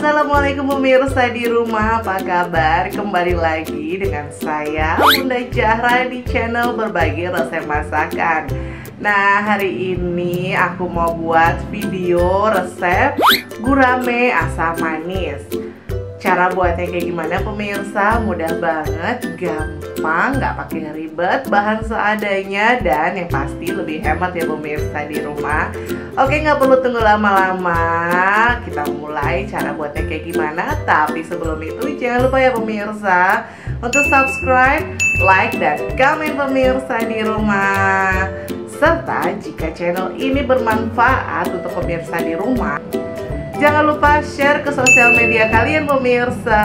Assalamualaikum pemirsa di rumah. Apa kabar? Kembali lagi dengan saya Bunda Jahra di channel berbagi resep masakan. Nah hari ini aku mau buat video resep gurame asam manis Cara buatnya kayak gimana pemirsa? Mudah banget, gampang, nggak pakai ribet, bahan seadanya dan yang pasti lebih hemat ya pemirsa di rumah. Oke, nggak perlu tunggu lama-lama. Kita mulai cara buatnya kayak gimana. Tapi sebelum itu jangan lupa ya pemirsa untuk subscribe, like dan komen pemirsa di rumah. Serta jika channel ini bermanfaat untuk pemirsa di rumah, Jangan lupa share ke sosial media kalian pemirsa.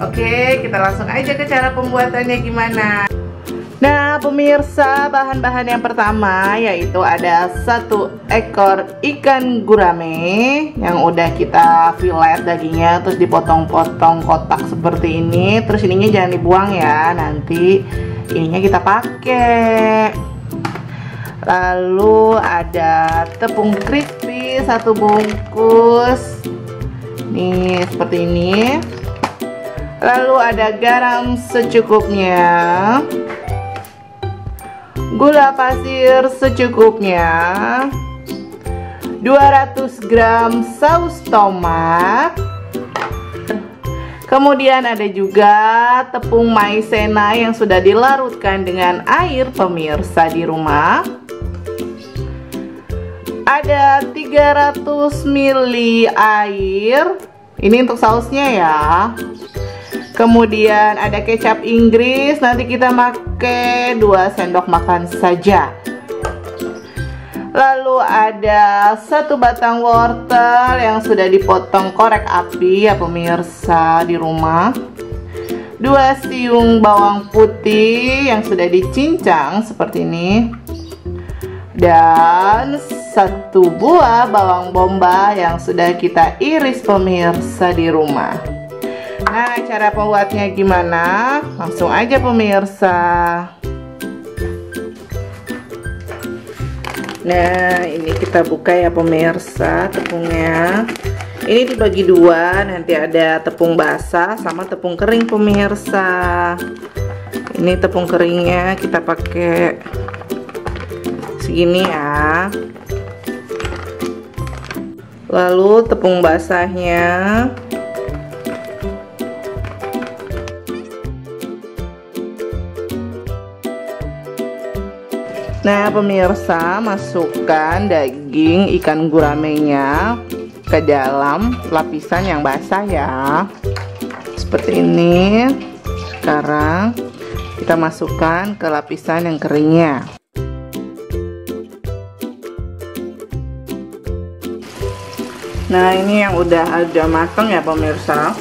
Oke kita langsung aja ke cara pembuatannya gimana. Nah pemirsa bahan-bahan yang pertama yaitu ada satu ekor ikan gurame Yang udah kita fillet dagingnya terus dipotong-potong kotak seperti ini. Terus ininya jangan dibuang ya nanti ininya kita pakai Lalu ada tepung crispy satu bungkus. Nih seperti ini. Lalu ada garam secukupnya. Gula pasir secukupnya. 200 gram saus tomat. Kemudian ada juga tepung maizena yang sudah dilarutkan dengan air pemirsa di rumah ada 300 ml air. Ini untuk sausnya ya. Kemudian ada kecap Inggris. Nanti kita pakai 2 sendok makan saja. Lalu ada satu batang wortel yang sudah dipotong korek api ya pemirsa di rumah. Dua siung bawang putih yang sudah dicincang seperti ini. Dan satu buah bawang bombay yang sudah kita iris pemirsa di rumah. Nah cara pembuatnya gimana? Langsung aja pemirsa. Nah ini kita buka ya pemirsa tepungnya. Ini dibagi dua nanti ada tepung basah sama tepung kering pemirsa. Ini tepung keringnya kita pakai segini ya lalu tepung basahnya. Nah pemirsa masukkan daging ikan guramenya ke dalam lapisan yang basah ya. Seperti ini. Sekarang kita masukkan ke lapisan yang keringnya Nah ini yang udah agak matang ya pemirsa.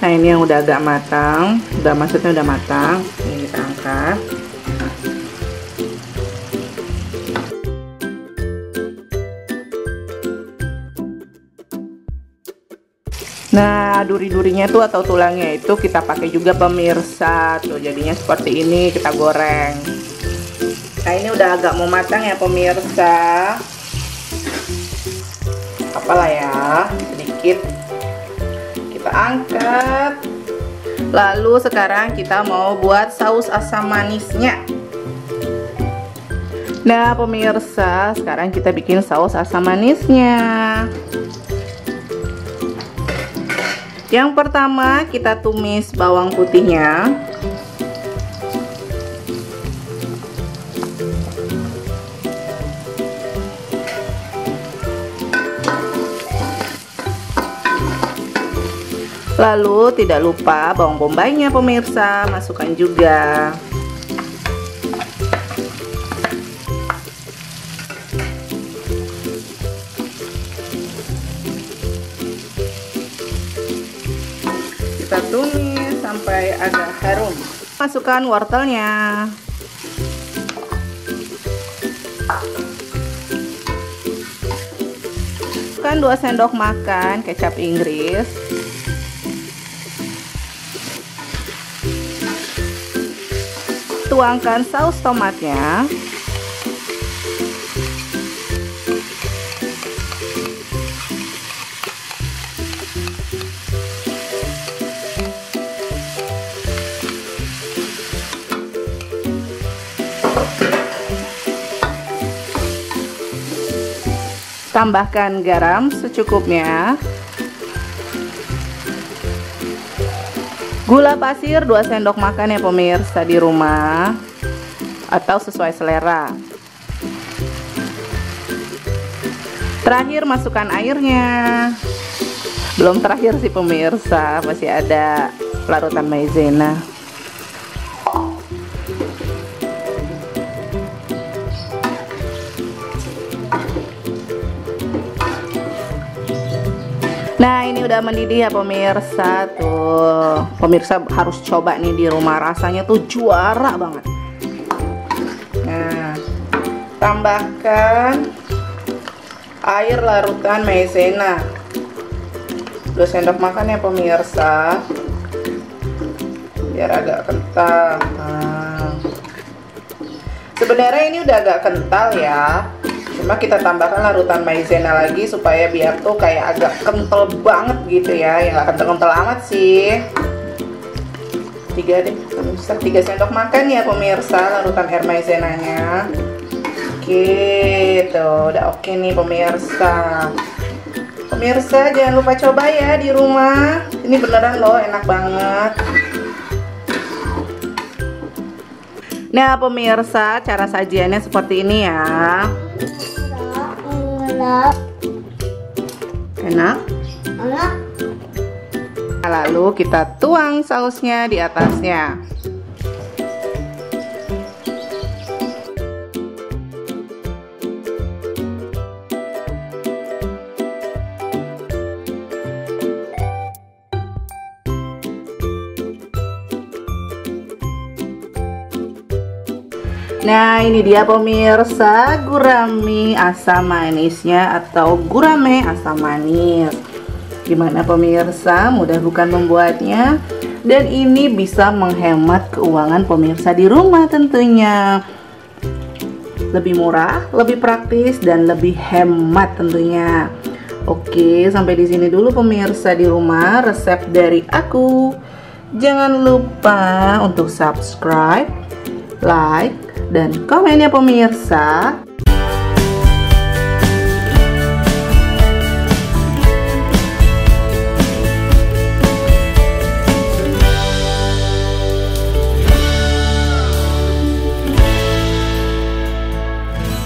Nah ini yang udah agak matang. Udah maksudnya udah matang. Ini kita angkat Nah duri-durinya tuh atau tulangnya itu kita pakai juga pemirsa. Tuh jadinya seperti ini kita goreng. Nah ini udah agak mau matang ya pemirsa apalah ya sedikit. Kita angkat. Lalu sekarang kita mau buat saus asam manisnya. Nah pemirsa sekarang kita bikin saus asam manisnya. Yang pertama kita tumis bawang putihnya Lalu tidak lupa bawang bombaynya pemirsa, masukkan juga. Kita tumis sampai agak harum. Masukkan wortelnya. Masukkan 2 sendok makan kecap Inggris tuangkan saus tomatnya. Tambahkan garam secukupnya. Gula pasir 2 sendok makan ya pemirsa di rumah atau sesuai selera. Terakhir masukkan airnya. Belum terakhir sih pemirsa, masih ada larutan maizena. Nah ini udah mendidih ya pemirsa tuh. Pemirsa harus coba nih di rumah. Rasanya tuh juara banget. Nah tambahkan air larutan maizena. 2 sendok makan ya pemirsa. Biar agak kental. Nah. Sebenarnya ini udah agak kental ya cuma kita tambahkan larutan maizena lagi supaya biar tuh kayak agak kental banget gitu ya. Yang gak kental-kental amat sih. Tiga deh pemirsa tiga sendok makan ya pemirsa larutan air maizenanya. Tuh udah oke nih pemirsa. Pemirsa jangan lupa coba ya di rumah. Ini beneran loh enak banget Nah pemirsa cara sajiannya seperti ini ya Enak. Enak? Enak. Lalu kita tuang sausnya di atasnya. Nah ini dia pemirsa gurami asam manisnya atau gurame asam manis. Gimana pemirsa? Mudah bukan membuatnya? Dan ini bisa menghemat keuangan pemirsa di rumah tentunya. Lebih murah, lebih praktis dan lebih hemat tentunya. Oke sampai di sini dulu pemirsa di rumah resep dari aku. Jangan lupa untuk subscribe, like, dan komennya pemirsa